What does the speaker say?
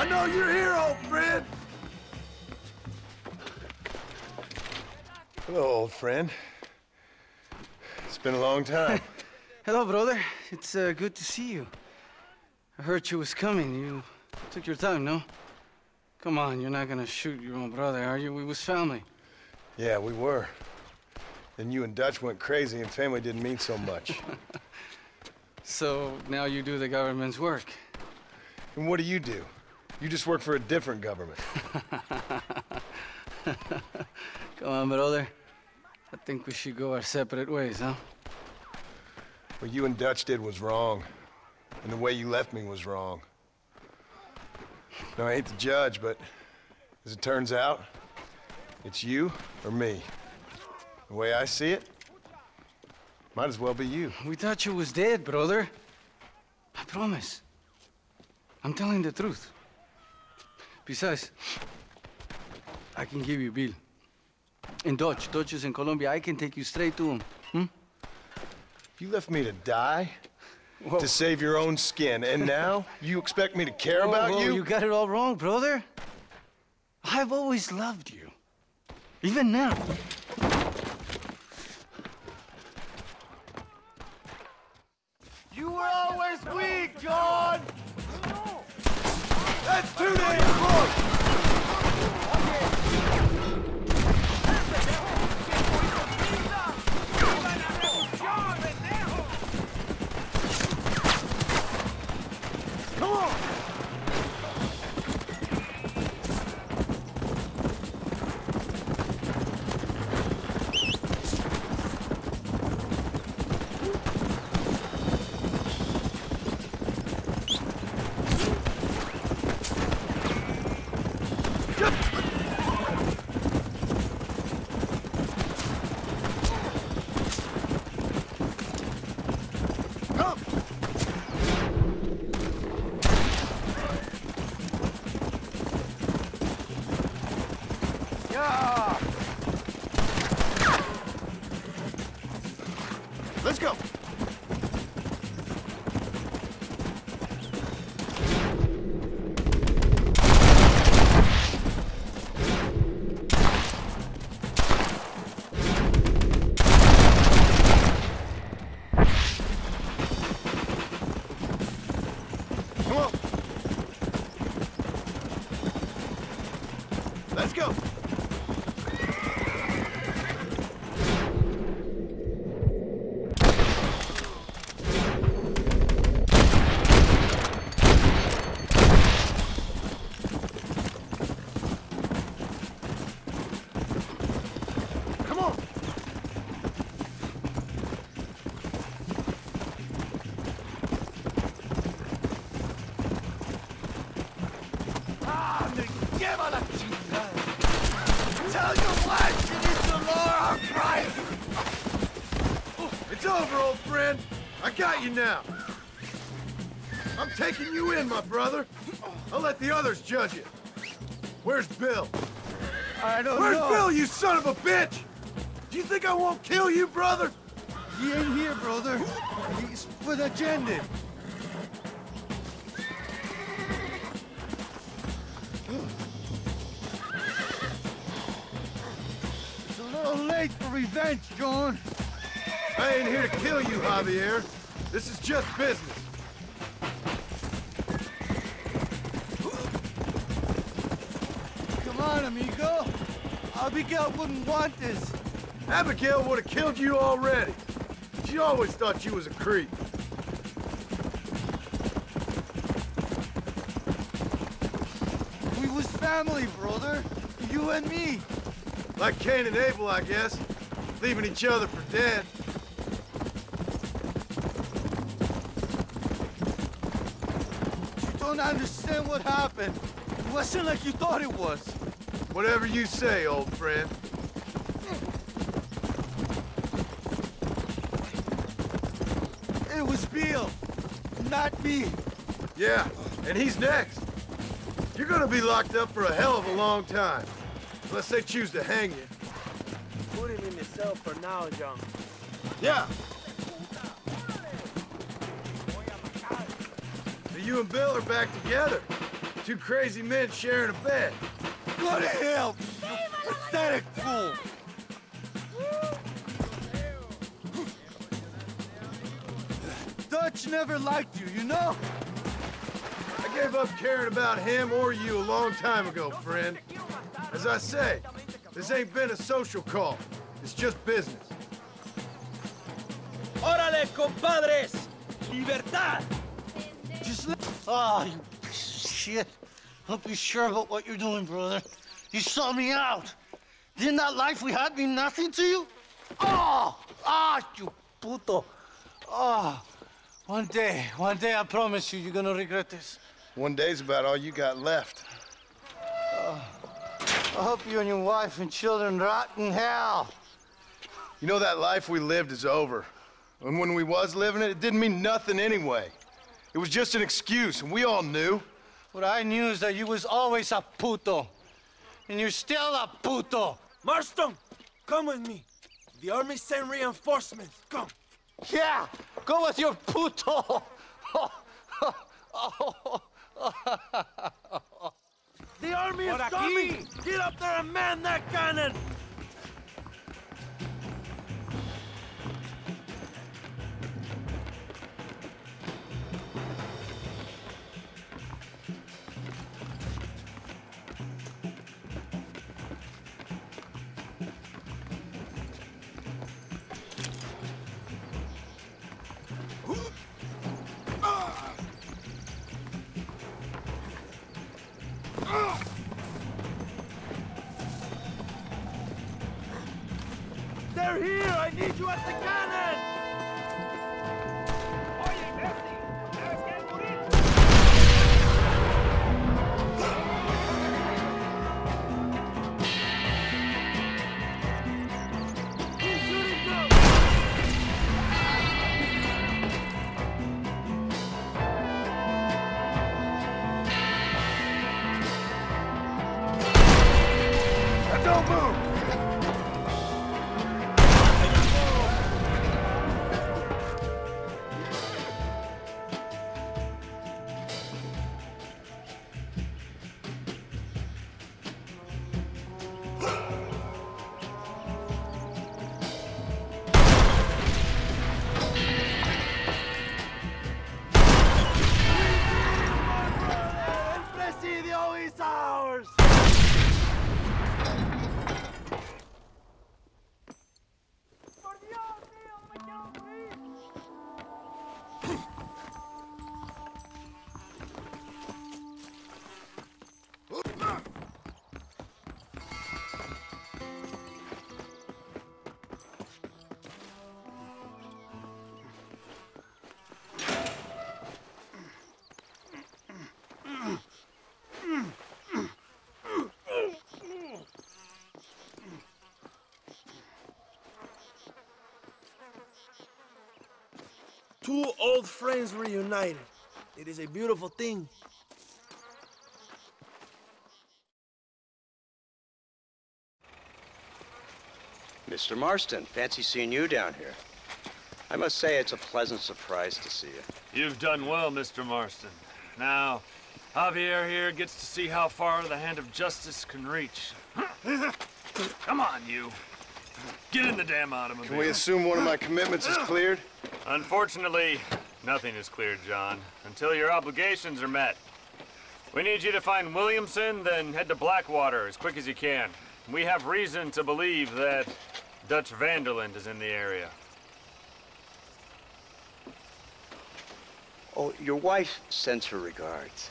I know you're here, old friend. Hello, old friend. It's been a long time. Hello, brother. It's uh, good to see you. I heard you was coming. You took your time, no? Come on, you're not gonna shoot your own brother, are you? We was family. Yeah, we were. Then you and Dutch went crazy and family didn't mean so much. So now you do the government's work. and what do you do? You just work for a different government. Come on, brother. I think we should go our separate ways, huh? What you and Dutch did was wrong. And the way you left me was wrong. Now, I hate to judge, but as it turns out, it's you or me. The way I see it, might as well be you. We thought you was dead, brother. I promise. I'm telling the truth. Besides, I can give you Bill. In Dutch. Dutch is in Colombia. I can take you straight to him. Hmm? You left me to die Whoa. to save your own skin, and now you expect me to care Whoa, about whoa, you? You got it all wrong, brother. I've always loved you. Even now. You were always weak, John! That's too damn close! Come on! Come! Yeah! Let's go! Let's go! Come on! Ah, me lleva la chingada. Tell your wife you need some more, I'll cry. It's over, old friend. I got you now. I'm taking you in, my brother. I'll let the others judge it. Where's Bill? I don't Where's know. Bill, you son of a bitch? Do you think I won't kill you, brother? He ain't here, brother. He's with Allende. It's a little late for revenge, John. I ain't here to kill you, Javier. This is just business. Come on, amigo. Abigail wouldn't want this. Abigail would have killed you already. She always thought you was a creep. We was family, brother. You and me. Like Cain and Abel, I guess. Leaving each other for dead. Don't understand what happened. It wasn't like you thought it was. Whatever you say, old friend. It was Bill, not me. Yeah, and he's next. You're gonna be locked up for a hell of a long time. Unless they choose to hang you. Put him in the cell for now, John. Yeah. You and Bill are back together. Two crazy men sharing a bed. Go to hell, you pathetic fool! Dutch never liked you, you know? I gave up caring about him or you a long time ago, friend. As I say, this ain't been a social call. It's just business. ¡Órale, compadres! ¡Libertad! Oh, you piece of shit. Don't be sure about what you're doing, brother. You saw me out. Didn't that life we had mean nothing to you? Oh! Ah, you puto. Oh. One day, one day, I promise you, you're gonna regret this. One day's about all you got left. I hope you and your wife and children rot in hell. You know that life we lived is over. And when we was living it, it didn't mean nothing anyway. It was just an excuse, and we all knew. What I knew is that you was always a puto. And you're still a puto. Marston, come with me. The army sent reinforcements. Come. Yeah, go with your puto. The army is coming! Get up there and man that cannon! They're here! I need you at the cannon! Is ours! Two old friends reunited. It is a beautiful thing. Mr. Marston, fancy seeing you down here. I must say it's a pleasant surprise to see you. You've done well, Mr. Marston. Now, Javier here gets to see how far the hand of justice can reach. Come on, you. Get in the damn automobile. Can we assume one of my commitments is cleared? Unfortunately, nothing is clear, John, until your obligations are met. We need you to find Williamson, then head to Blackwater as quick as you can. We have reason to believe that Dutch van der Linde is in the area. Oh, your wife sends her regards.